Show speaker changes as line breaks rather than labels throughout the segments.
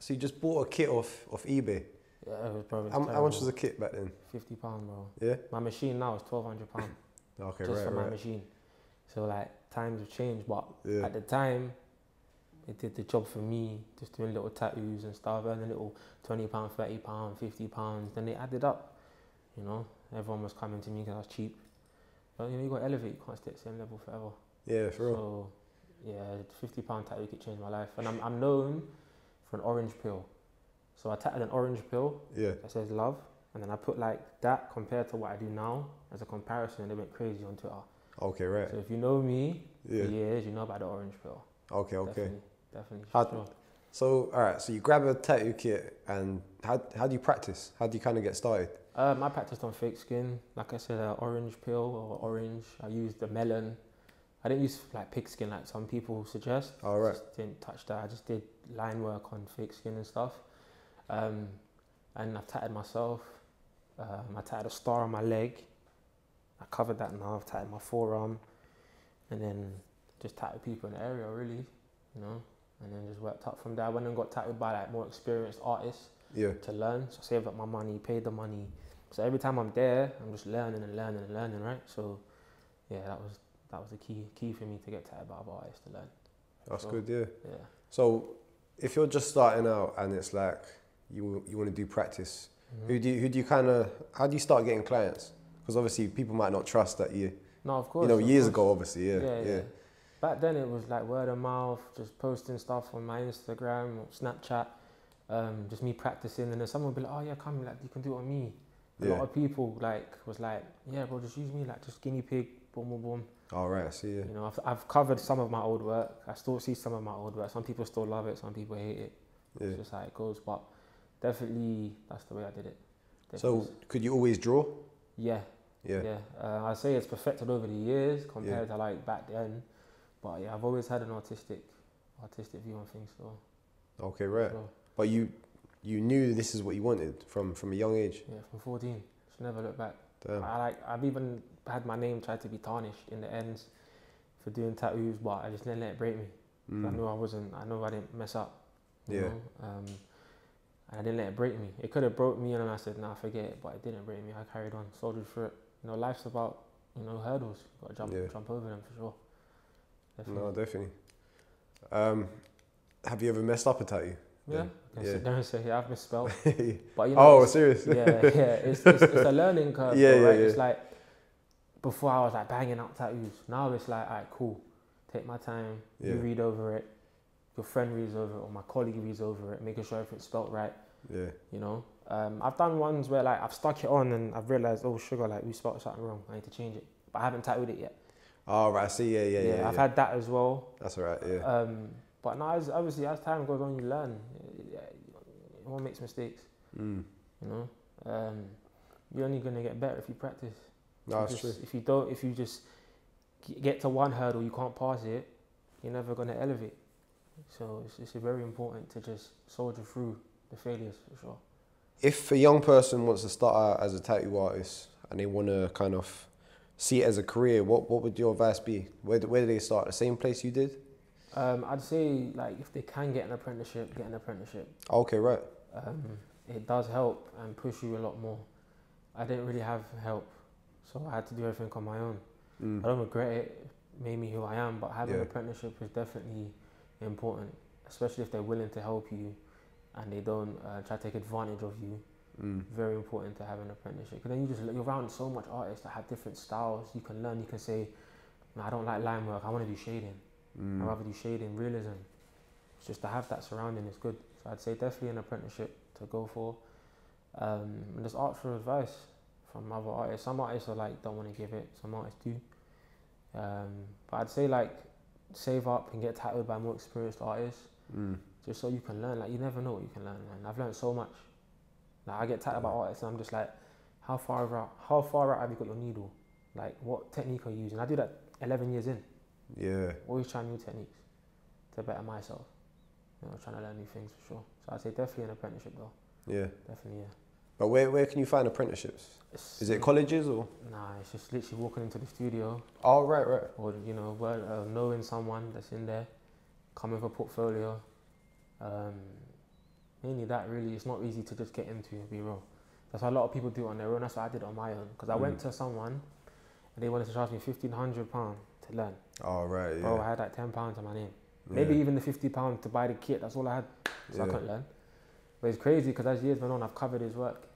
So you just bought a kit off off eBay.
Yeah, it was probably
How, how much was the kit back then?
fifty pound, bro?
Yeah.
My machine now is twelve hundred pound
Okay,
just
right,
for my machine. So like times have changed, but
Yeah.
at the time, it did the job for me. Just doing little tattoos and stuff, earning little twenty pound, thirty pound, fifty pounds. Then they added up. You know, everyone was coming to me because I was cheap. But you know, you got to elevate. You can't stay at the same level forever.
Yeah, for real.
So, yeah, fifty pound tattoo kit changed my life, and I'm I'm known for an orange pill. So I tattooed an orange pill
Yeah.
that says love, and then I put like that compared to what I do now as a comparison. And they went crazy on Twitter.
Okay, right.
So if you know me
Yeah.
years, you know about the orange pill.
Okay, okay.
Definitely, definitely.
How-
sure.
So, all right. So you grab a tattoo kit, and how how do you practice? How do you kind of get started?
Um, I practiced on fake skin. Like I said, uh, orange pill or orange. I used the melon. I didn't use like pig skin like some people suggest.
All right.
Just didn't touch that. I just did line work on fake skin and stuff. Um, and I've tatted myself. Um, I tatted a star on my leg. I covered that now. I've tatted my forearm, and then just tattooed people in the area really, you know. And then just worked up from there. I went and got tattooed by like more experienced artists
Yeah.
to learn. So I saved up my money, paid the money. So every time I'm there, I'm just learning and learning and learning, right? So yeah, that was that was the key key for me to get tattooed by other artists to learn.
That's
sure.
good. Yeah.
Yeah.
So, if you're just starting out and it's like you you want to do practice,
Mhm.
who do you, who do you kind of how do you start getting clients? Because obviously people might not trust that you.
No, of course.
you know, years
course.
ago, obviously, yeah,
yeah,
yeah,
Back then it was like word of mouth, just posting stuff on my Instagram or Snapchat, um, just me practicing, and then someone would be like, "Oh yeah, come, like you can do it on me." A
Yeah.
lot of people like was like, "Yeah, bro, just use me, like just guinea pig, boom, boom, boom."
All right, I see. Yeah.
You know, I've, I've covered some of my old work. I still see some of my old work. Some people still love it. Some people hate it.
yeah.
It's just how it goes. But definitely, that's the way I did it.
So, could you always draw?
yeah,
Yeah.
yeah. Uh, I say it's perfected over the years compared to like back then. But yeah, I've always had an artistic, artistic view on things. So
Okay, right.
so,
But you you knew this is what you wanted from from a young age.
yeah, from 14, just never look back.
Damn.
I like. I've even had my name tried to be tarnished in the ends for doing tattoos, but I just didn't let it break me. I
Mm.
knew I wasn't. I know I didn't mess up.
Yeah.
Um, and I didn't let it break me. It could have broke me, and then I said, "Nah, forget it." But it didn't break me. I carried on, soldiered through it. You know, life's about you know hurdles. You got to jump,
Yeah.
jump over them for sure. Definitely.
No, definitely. Um, have you ever messed up a tattoo?
Yeah.
then,
I can
yeah.
sit there and say, "Yeah, I've misspelled." But you know,
oh,
it's-
serious?
yeah, yeah. It's, it's, it's a learning curve,
Yeah,
though,
yeah,
right?
yeah.
It's like before I was like banging out tattoos. Now it's like, alright, cool. Take my time. You read over it. Your friend reads over it, or my colleague reads over it, making sure everything's spelled right.
Yeah.
You know, um, I've done ones where like I've stuck it on and I've realized, oh sugar, like we spelled something wrong. I need to change it, but I haven't tattooed it yet.
Oh, right. I see. Yeah, yeah, yeah.
I've
yeah.
had that as well.
That's all right. Yeah.
Um, but now, as, obviously, as time goes on, you learn. Everyone makes mistakes.
Mm.
You know, um, you're only gonna get better if you practice.
No, that's
just-
true.
If you don't, if you just get to one hurdle, you can't pass it. You're never gonna elevate. So it's, it's very important to just soldier through the failures for sure.
If a young person wants to start out as a tattoo artist and they want to kind of see it as a career, what, what would your advice be? Where, where do they start? The same place you did?
Um, I'd say like if they can get an apprenticeship, get an apprenticeship.
Okay, right.
Um, it does help and push you a lot more. I didn't really have help, so I had to do everything on my own.
Mm.
I don't regret it. It made me who I am, but having
Yeah.
an apprenticeship is definitely important, especially if they're willing to help you and they don't uh, try to take advantage of you.
Mm.
Very important to have an apprenticeship because then you just you're around so much artists that have different styles. You can learn. You can say, no, I don't like line work. I want to do shading. I'd
Mm.
rather do shading, realism. It's just to have that surrounding is good. So I'd say definitely an apprenticeship to go for. Um, and just ask for advice from other artists. Some artists are like don't want to give it. Some artists do. Um, but I'd say like save up and get tattooed by more experienced artists,
Mm.
just so you can learn. Like you never know what you can learn, man. I've learned so much. Like I get tattooed by artists, and I'm just like, how far out? How far out have you got your needle? Like what technique are you using? I do that 11 years in
Yeah.
always trying new techniques to better myself. You know, trying to learn new things for sure. So I'd say definitely an apprenticeship though.
Yeah.
Definitely, yeah.
But where, where can you find apprenticeships?
It's,
Is it colleges or?
Nah, it's just literally walking into the studio
Oh, right, right.
or you know, well, uh, knowing someone that's in there, coming with a portfolio. Um, mainly that really. It's not easy to just get into. to Be real. That's why a lot of people do it on their own. That's what I did on my own. Because I
Mm.
went to someone, they wanted to charge me fifteen hundred pound to learn.
Oh right, yeah.
Bro, I had like ten pounds on my name. Maybe
yeah.
even the fifty pound to buy the kit. That's all I had, so I
Yeah.
couldn't learn. But it's crazy because as years went on, I've covered his work.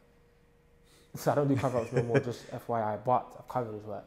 So I don't do cover ups no more. Just FYI, but I've covered his work.